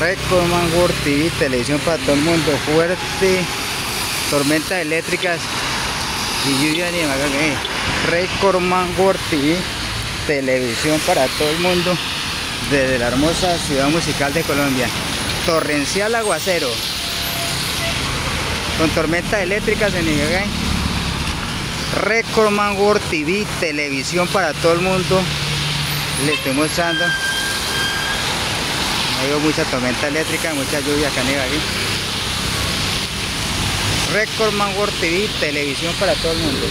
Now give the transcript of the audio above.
Recordman World TV, televisión para todo el mundo, fuerte, tormentas eléctricas y lluvia nieva. Recordman World TV, televisión para todo el mundo, desde la hermosa ciudad musical de Colombia. Torrencial aguacero, con tormentas eléctricas en Iquigai. Recordman World TV, televisión para todo el mundo. Les estoy mostrando ha mucha tormenta eléctrica, mucha lluvia acá en Ibagué. Recordman World TV, televisión para todo el mundo.